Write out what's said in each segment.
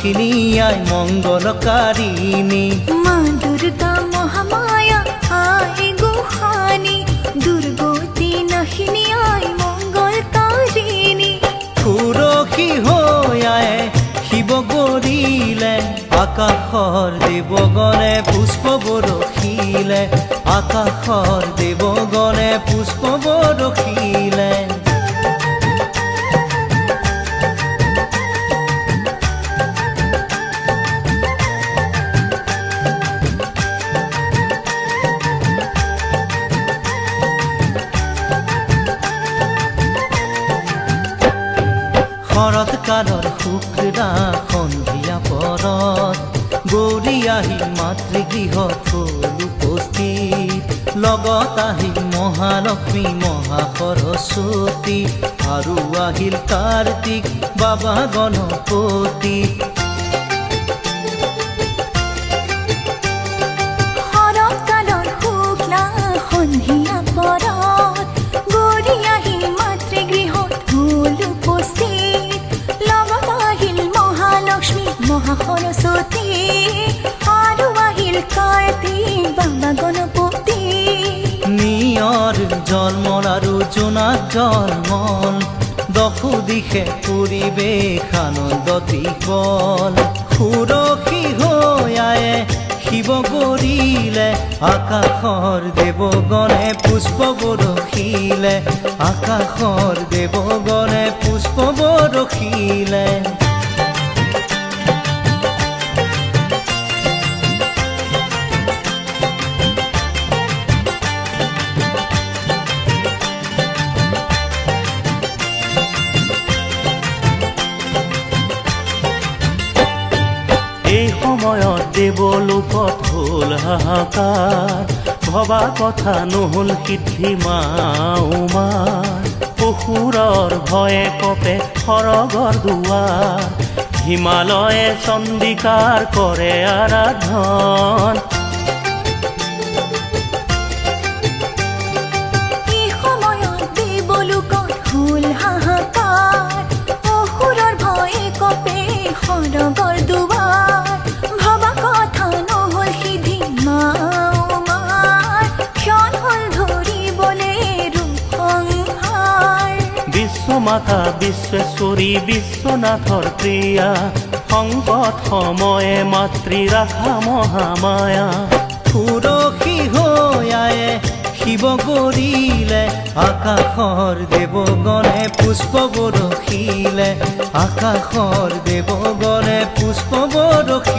আই মঙ্গলকাৰিণী। মা দুৰ্গা মহামায়া আয় গোহানি দুৰ্গতি নাহিনী আয় মঙ্গল তাৰিণী সুৰসী হৈ আয়ে শিৱ গৰিলে আকাশৰ দেৱগণে পুষ্প বৰষিলে আকাশৰ দেৱগণে পুষ্প বৰষিলে লগত আহিল মহালক্ষ্মী মহা সৰস্বতী আৰু আহিল কাৰ্তিক বাবা গণপতি। জন্মৰ আৰু জোনাক জন্মল দশো দিশে পৰিৱেশ আনন্দ দিশল সুৰসী হৈ আয়ে শিৱ গৰিলে আকাশৰ দেৱগণে পুষ্প বৰষিলে আকাশৰ দেৱগণে পুষ্প বৰষিলে সময়ত পথ হ'ল হাহাকাৰ ভবা কথা নহ'ল সিদ্ধি উমা পশুৰৰ ভয়ে কপে সৰগৰ দুৱাৰ হিমালয়ে চন্দিকাৰ কৰে আৰাধন বিশ্বমাতা বিশ্বেশ্বৰী বিশ্বনাথৰ প্ৰিয়া সংকট সময়ে মাতৃ ৰাখা মহামায়া। সুৰসী হৈ আয়ে শিৱ গৰিলে আকাশৰ দেৱগণে পুষ্প বৰষিলে আকাশৰ দেৱগণে পুষ্প বৰষিলে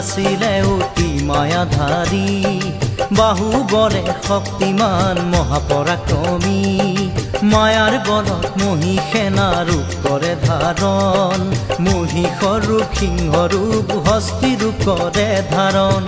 আছিলে অতি মায়াধাৰী। বাহুবলে শক্তিমান মহাপৰাক্ৰমী। মায়াৰ বলত মহিষেনা ৰূপ কৰে ধাৰণ। মহিষৰ ৰূপ সিংহ ৰূপ হস্তি ৰূপ কৰে ধাৰণ।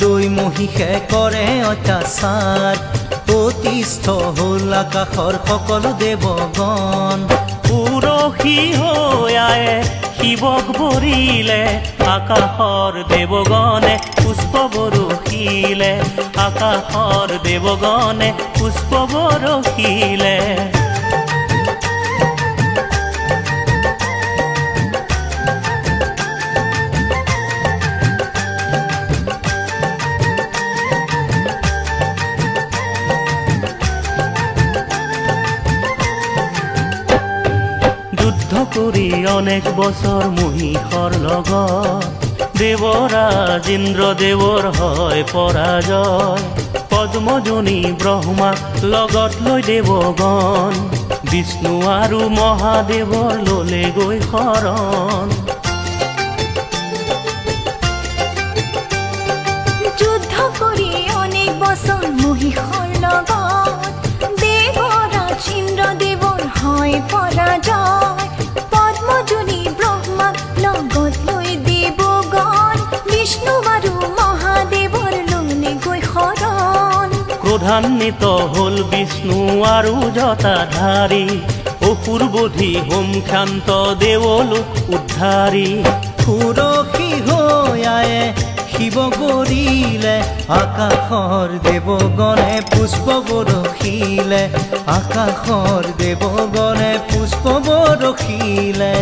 লৈ মহিষে কৰে অত্যাচাৰ। অতিষ্ঠ হ'ল আকাশৰ সকলো দেৱগণ। পুৰসী হৈ আয়ে শিৱক বৰিলে। আকাশৰ দেৱগণে পুষ্প বৰষিলে আকাশৰ দেৱগণে পুষ্প বৰষিলে অনেক বছৰ মহিষৰ লগত। দেৱৰাজ ইন্দ্ৰদেৱৰ হয় পৰাজয় পদ্মজনী ব্ৰহ্মাক লগত লৈ দেৱগণ বিষ্ণু আৰু মহাদেৱৰ ললে গৈ শৰণ। ক্ৰোধান্বিত হল বিষ্ণু আৰু জটাধাৰী। অসুৰ বধি হোম ক্ষান্ত দেৱলোক উদ্ধাৰী। সুৰসী হৈ আয়ে শিৱ কৰিলে আকাশৰ দেৱগণে পুষ্প বৰষিলে আকাশৰ দেৱগণে পুষ্প বৰষিলে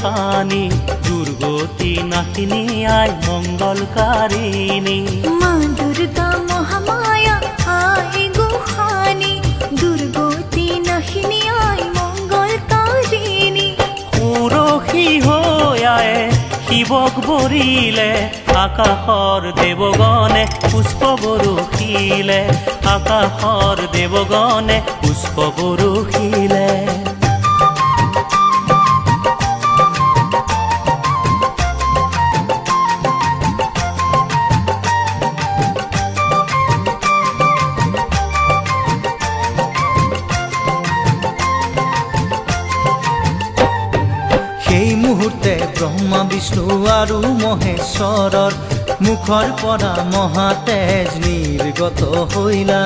আই গোসানী দুৰ্গতি নাশিনী আই মংগলকাৰিণী মা দুৰ্গা মহামায়া আয় গুহানি দুৰ্গতি নাহিনী আয় মঙ্গল তাৰিণী সুৰসী হৈ আয়ে শিৱক বৰিলে আকাশৰ দেৱগণে পুষ্প বৰষিলে আকাশৰ দেৱগণে পুষ্প বৰষিলে বিষ্ণু আৰু মহেশ্বৰৰ মুখৰ পৰা মহাতেজ নিৰ্গত হৈলা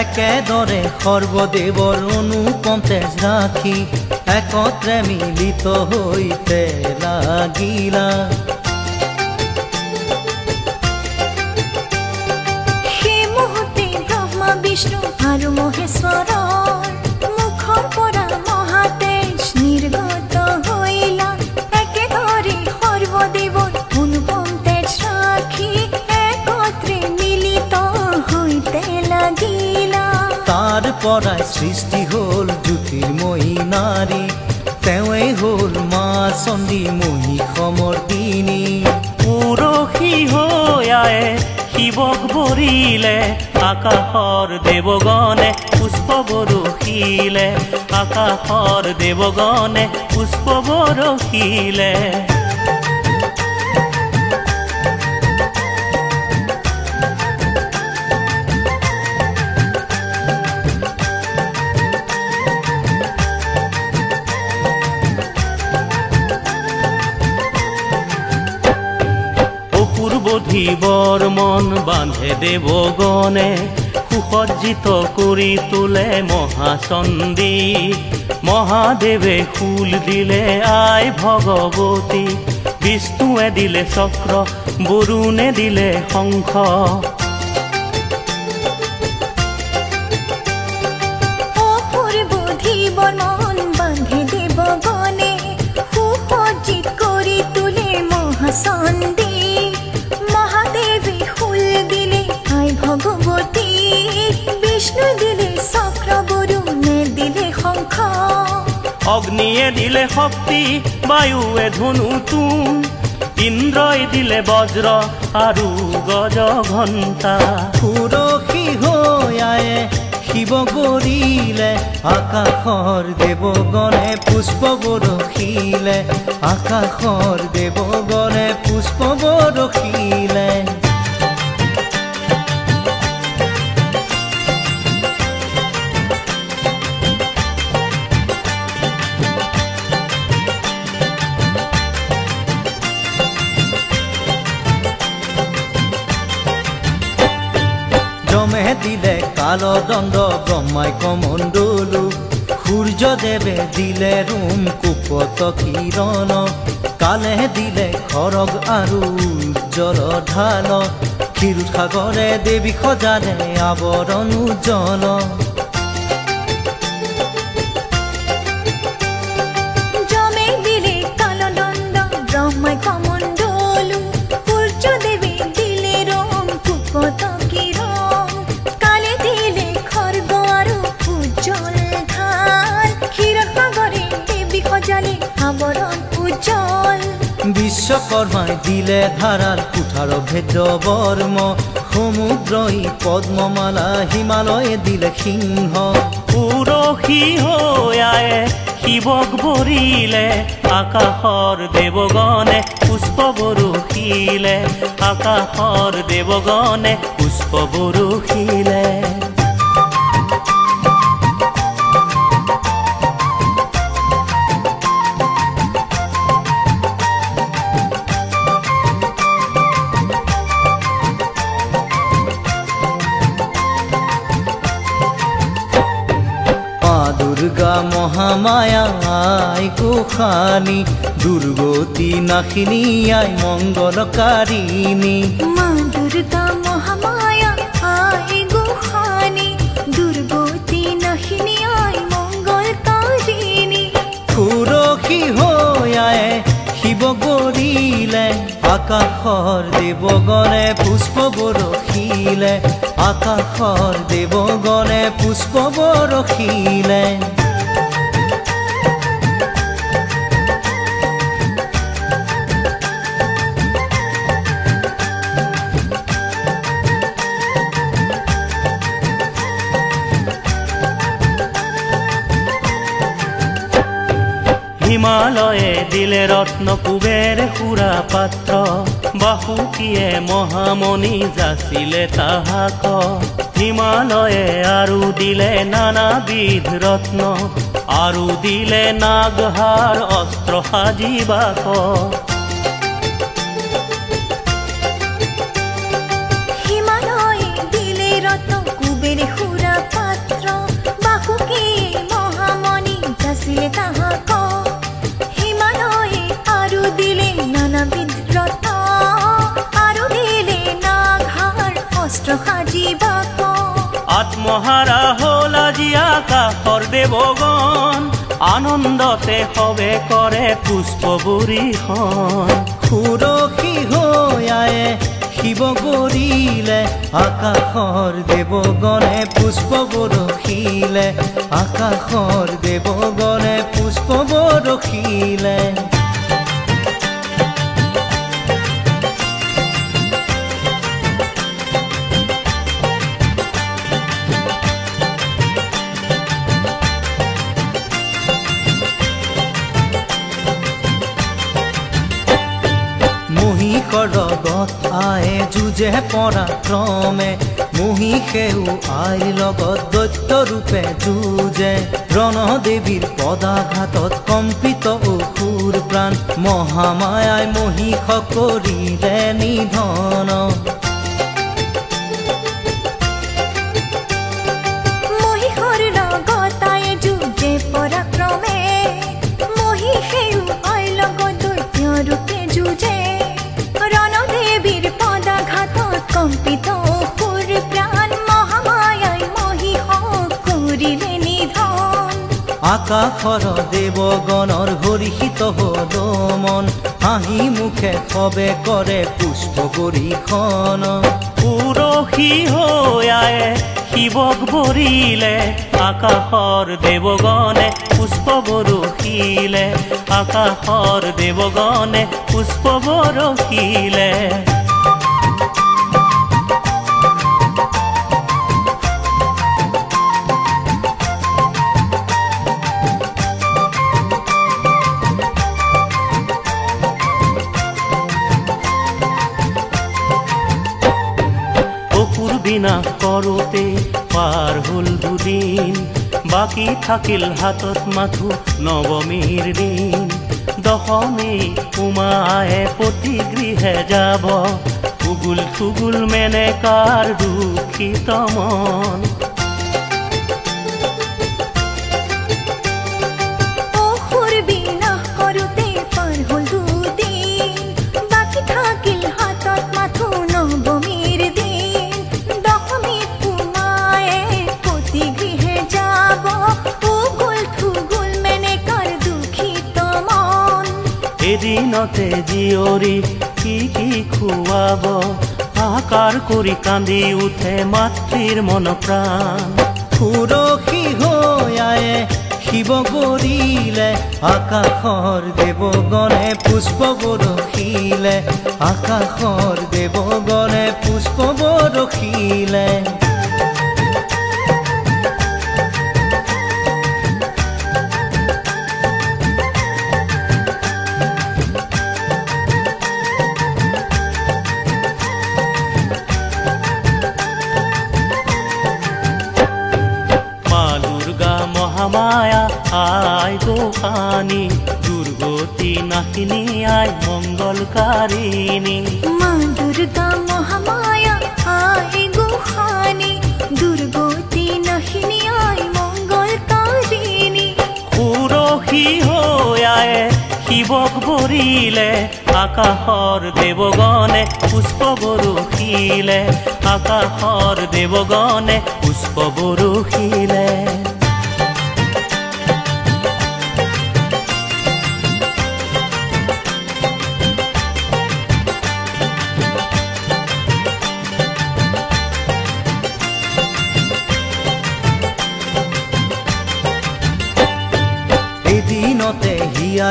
একেদৰে সৰ্বদেৱৰ অনুপম তেজ ৰাখি একত্ৰে মিলিত হৈতে লাগিলা। পৰাই সৃষ্টি হ'ল জ্যোতিৰ্ময়ী নাৰী তেওঁৱেই হ'ল মা চণ্ডী মহিষমৰ্দিনী পুৰসী হৈ আয়ে শিৱক বৰিলে আকাশৰ দেৱগণে পুষ্প বৰষিলে আকাশৰ দেৱগণে পুষ্প বৰষিলে। অসুৰ মন বান্ধে দেৱগণে সুসজ্জিত কৰি তোলে মহাচন্দী মহাদেৱে ফুল দিলে আই ভগৱতী বিষ্ণুৱে দিলে চক্ৰ বৰুণে দিলে শংখ অসুৰ বিষ্ণু দিলে চক্ৰ বৰুণে দিলে শংখ অগ্নিয়ে দিলে শক্তি বায়ুৱে ধনু তুম ইন্দ্ৰই দিলে বজ্ৰ আৰু গজ ঘণ্টা সুৰসী হৈ আয়ে শিৱ কৰিলে আকাশৰ দেৱগণে পুষ্প বৰষিলে আকাশৰ দেৱগণে পুষ্প বৰষিলে যমে দিলে কালদণ্ড ব্ৰহ্মাই কমণ্ডলু সূৰ্যদেৱে দিলে ৰোম কুপত কিৰণ। কালে দিলে খৰগ আৰু উজ্জ্বল ঢাল। ক্ষীৰোদ সাগৰে দেৱী সজালে আৱৰণ উজ্জ্বল। উজ্জ্বল বিশ্বকর্মায় দিলে ধারাল কুঠার ভেদ্য বর্ম সমুদ্রই পদ্মমালা হিমালয়ে দিলে সিংহ। পুৰখী হৈ আয়ে শিৱক বৰিলে আকাশৰ দেৱগণে পুষ্প বৰষিলে আকাশৰ দেৱগণে পুষ্প বৰষিলে মহামায়া আই গোসানী দুৰ্গতি নাশিনী আই মঙ্গলকাৰিণী। মা দুৰ্গা মহামায়া আয় গুহানি দুৰ্গতি নাহিনী আয় মঙ্গল তাৰিণী সুৰসী হৈ শিৱ গৰিলে আকাশৰ দেৱগণে পুষ্প বৰষিলে আকাশৰ দেৱগণে পুষ্প বৰষিলে হিমালয়ে দিলে ৰত্ন কুবেৰ সুৰা পাত্ৰ। বাসুকীয়ে মহামণি যাচিলে তাহাক। হিমালয়ে আৰু দিলে নানাবিধ ৰত্ন। আৰু দিলে নাগহাৰ অস্ত্ৰ সাজিবাক। আত্মহাৰা হ'ল আজি আকাশৰ দেৱগণ আনন্দতে সবে কৰে পুষ্প বুঢ়ীখন সুৰসী হৈ আয়ে শিৱ গৰিলে আকাশৰ দেৱগণে পুষ্প বৰষিলে আকাশৰ দেৱগণে পুষ্প বৰষিলে যুঁজে পৰাক্ৰমে মহিষেও আইৰ লগত দৈত্য ৰূপে যুঁজে। ৰণদেৱীৰ পদাঘাতত কম্পিত অসুৰ প্ৰাণ মহামায়াই মহিষ কৰিলে নিধন। আকাশৰ দেৱগণৰ হৰিষিত হল মন। হাঁহি মুখে সবে কৰে পুষ্প গৰিখন। হৈ আয়ে শিৱক বৰিলে। আকাশৰ দেৱগণে পুষ্প বৰষিলে আকাশৰ দেৱগণে পুষ্প বৰষিলে অসুৰ করতে পার হ'ল দুদিন। বাকী থাকিল হাতত মাথো নৱমীৰ দিন। দশমী উমায়ে প্ৰতি গৃহে যাব। উগুল মেনে কাৰ দুখিত মন? এদিনতে জীয়ৰী কি কি খুৱাব? আকাৰ কৰি কান্দি উঠে মাতৃৰ মন প্ৰাণ সুৰসী হৈ আয়ে শিৱ গৰিলে আকাশৰ দেৱগণে পুষ্প বৰষিলে আকাশৰ দেৱগণে পুষ্প বৰষিলে নাহিনী আয় মঙ্গলকাৰিণী মা দুৰ্গা মহামায়া আয় গুহানি। দুৰ্গতি নাহিনী আয় মঙ্গলকাৰিণী সুৰসী হৈ আয়ে শিৱক বৰিলে আকাশৰ দেৱগণে পুষ্প বৰষিলে আকাশৰ দেৱগণে পুষ্প বৰষিলে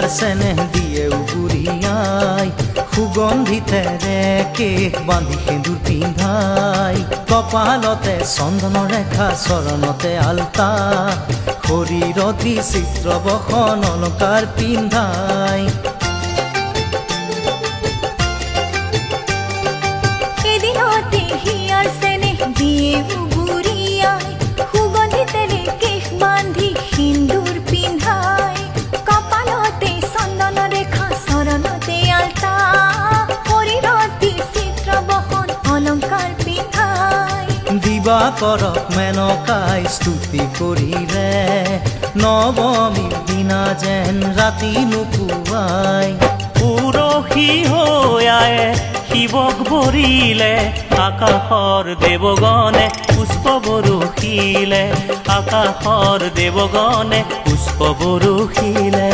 হিয়াৰ চেনেহ দিয়ে উগুৰিয়াই সুগন্ধিতেৰে কেশ বান্ধি সেন্দুৰ পিন্ধাই কপালতে চন্দন ৰেখা চৰণতে আলতা শৰীৰতি চিত্ৰ বসন অলংকাৰ পিন্ধাই দিবা কৰক মেনকাই স্তুতি কৰিলে। নৱমীৰ দিনা যেন ৰাতি নুপুৱাই। সুৰসী হৈ আয়ে শিৱক বৰিলে। আকাশৰ দেৱগণে পুষ্প বৰষিলে আকাশৰ দেৱগণে পুষ্প বৰষিলে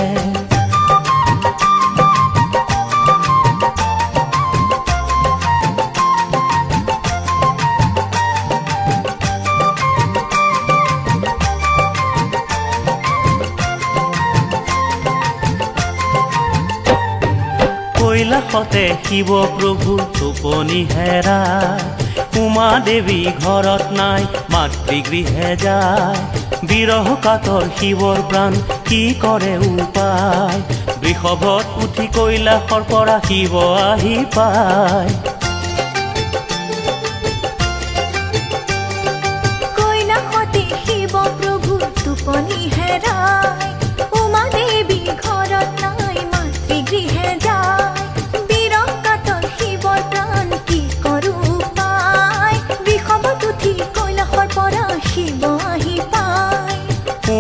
কৈলাসতে শিৱ প্ৰভু টোপনি হেৰা। উমা দেৱী ঘৰত নাই মাতৃগৃহে যায়। বিৰহ কাতৰ শিৱৰ প্ৰাণ কি কৰে উপায়? বৃষভত উঠি কৈলাসৰ পৰা শিৱ আহি পায়। কৈলাসতে শিৱ প্ৰভু টোপনি হেৰাই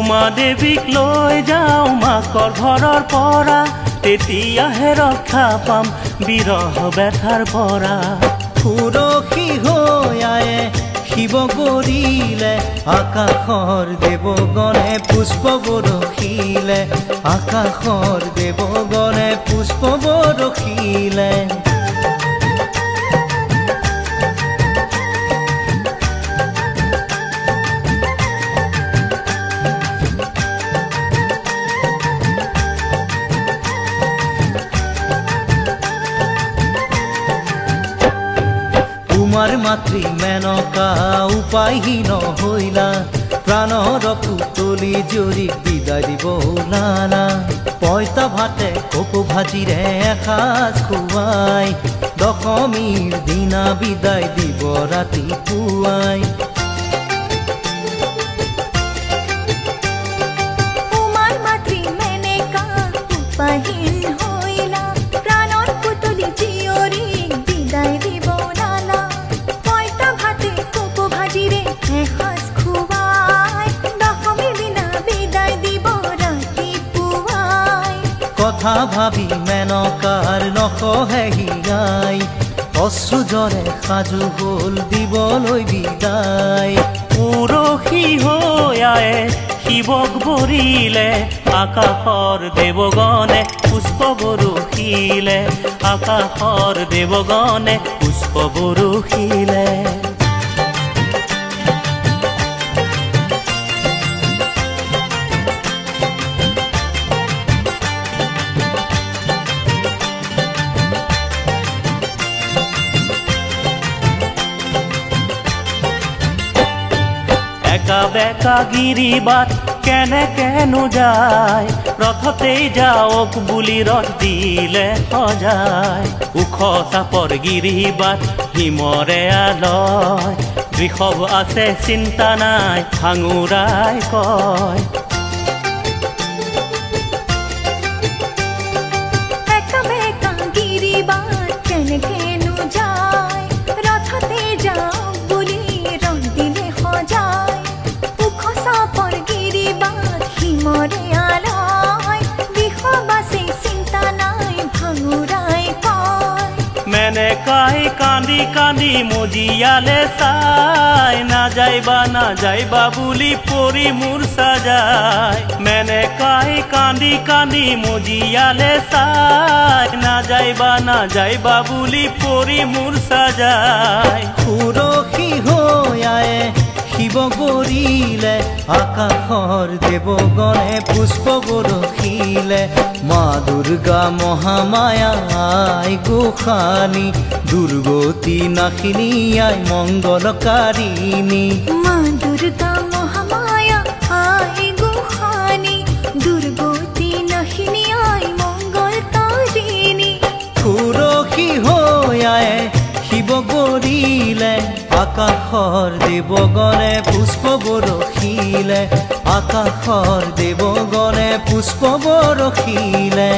উমা দেৱীক লৈ যাওঁ মাকৰ ঘৰৰ পৰা তেতিয়াহে ৰক্ষা পাম বিৰহ ব্যথাৰ পৰা। সুৰসী হৈ আয়ে শিৱ কৰিলে আকাশৰ দেৱগণে পুষ্প বৰষিলে আকাশৰ দেৱগণে পুষ্প বৰষিলে মাতৃ মেনকা উপায়হীন হৈলা প্ৰাণৰ পুতলি জৰি বিদায় দিব ওলালা পইতা ভাতে কপু ভাজিৰে এসাঁজ খুৱাই দশমীৰ দিনা বিদায় দিব ৰাতিপুৱাই উমাৰ ভাবি মেনকাৰ নসহে হিয়াই সাজু হ'ল দিবলৈ বিদায়। হৈ আয়ে শিৱক বৰিলে আকাশৰ দেৱগণে পুষ্প বৰষিলে আকাশৰ দেৱগণে পুষ্প বৰষিলে। বেকা গিৰিবাট কেনেকেনো যায়? ৰথতেই যাওক বুলি ৰথ দিলে সজায়। ওখ চাপৰ গিৰিবাট হিমৰে আলয়। বৃষভ আছে চিন্তা নাই, ভাঙুৰাই কয়। মেনেকাই কান্দি কান্দি মজিয়ালে চাই। নাযাইবা নাযাইবা বুলি পৰি মোৰ সাজাই। মেনেকাই কান্দি কান্দি মজিয়ালে চাই। নাযাইবা নাযাইবা বুলি পৰি মোৰ সাজাই। সুৰসী হৈ আয়ে শিৱ গৰিলে আকাশৰ দেৱগণে পুষ্প বৰষিলে মা দুৰ্গা মহামায়া আই গোসানী দুৰ্গতি নাশিনী আই মংগলকাৰিণী মা দুৰ্গা মহামায়া আই গুহানি দুৰ্গতি নাহিনী আই মঙ্গল তাৰিণী সুৰসী হৈ আয়ে শিৱ গৰিলে আকাশৰ দেৱগণে পুষ্প বৰষিলে আকাশৰ দেৱগণে পুষ্প বৰষিলে